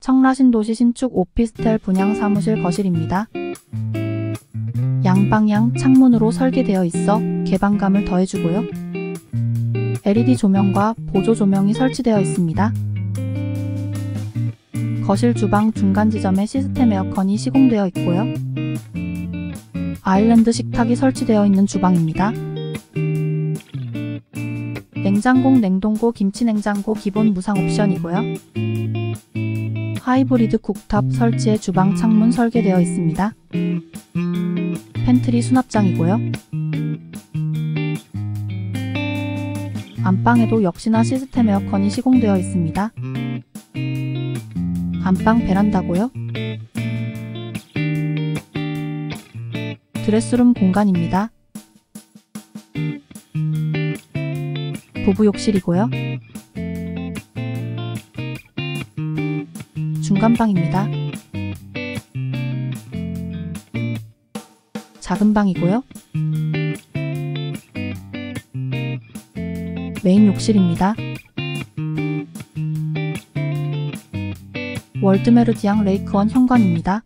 청라신도시 신축 오피스텔 분양 사무실 거실입니다. 양방향 창문으로 설계되어 있어 개방감을 더해주고요. LED 조명과 보조 조명이 설치되어 있습니다. 거실 주방 중간 지점에 시스템 에어컨이 시공되어 있고요. 아일랜드 식탁이 설치되어 있는 주방입니다. 냉장고, 냉동고, 김치 냉장고 기본 무상 옵션이고요. 하이브리드 쿡탑 설치에 주방 창문 설계되어 있습니다. 팬트리 수납장이고요. 안방에도 역시나 시스템 에어컨이 시공되어 있습니다. 안방 베란다고요. 드레스룸 공간입니다. 부부 욕실이고요. 중간방입니다. 작은 방이고요. 메인 욕실입니다. 월드메르디앙 레이크원 현관입니다.